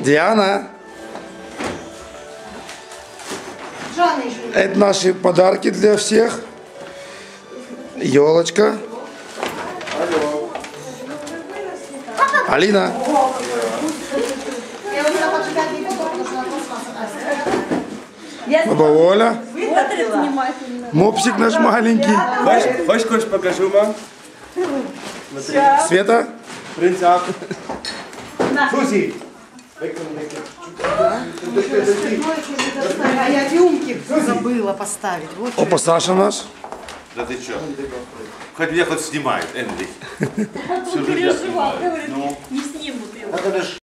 Диана, Жанна еще не это наши подарки для всех. Елочка. Алина. Она пластмасса. Баба Оля. Мопсик наш маленький. Хочешь, хочешь, покажу, мам? Света. Принц. Суси! А я рюмки забыла поставить. Вот Опа, Саша наш. Да ты чё? Хоть меня хоть снимает, Энди. Он переживал, говорит, не снимут его.